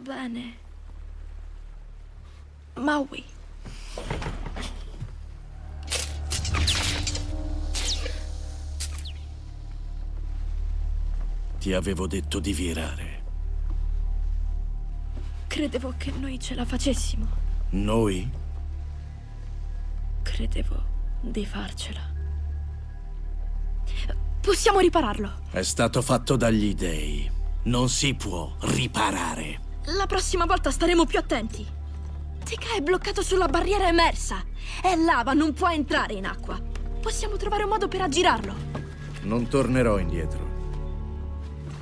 Bene. Maui. Ti avevo detto di virare. Credevo che noi ce la facessimo. Noi? Credevo di farcela. Possiamo ripararlo. È stato fatto dagli dei. Non si può riparare. La prossima volta staremo più attenti. Tika è bloccato sulla barriera emersa. È lava, non può entrare in acqua. Possiamo trovare un modo per aggirarlo. Non tornerò indietro.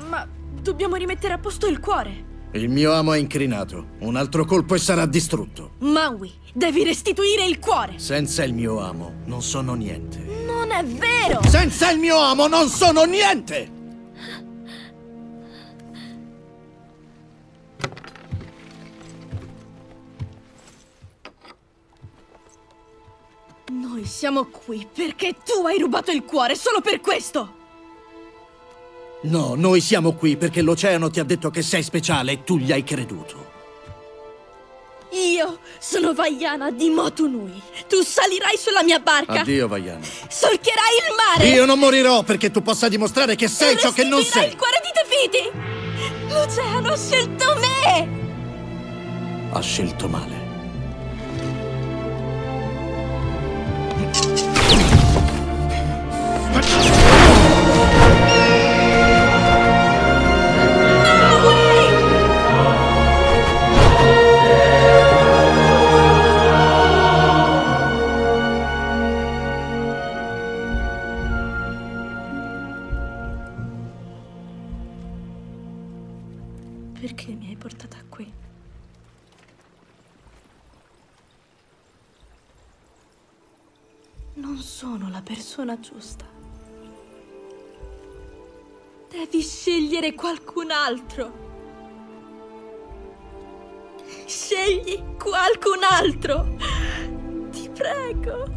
Ma dobbiamo rimettere a posto il cuore. Il mio amo è incrinato. Un altro colpo e sarà distrutto. Maui, devi restituire il cuore. Senza il mio amo non sono niente. Non è vero! Senza il mio amo non sono niente! Siamo qui perché tu hai rubato il cuore, solo per questo! No, noi siamo qui perché l'oceano ti ha detto che sei speciale e tu gli hai creduto. Io sono Vaiana di Motunui. Tu salirai sulla mia barca. Addio, Vaiana. Solcherai il mare. Io non morirò perché tu possa dimostrare che sei ciò che non sei. il cuore di Tefiti. L'oceano ha scelto me. Ha scelto male. Perché mi hai portata qui? Non sono la persona giusta. Devi scegliere qualcun altro. Scegli qualcun altro. Ti prego.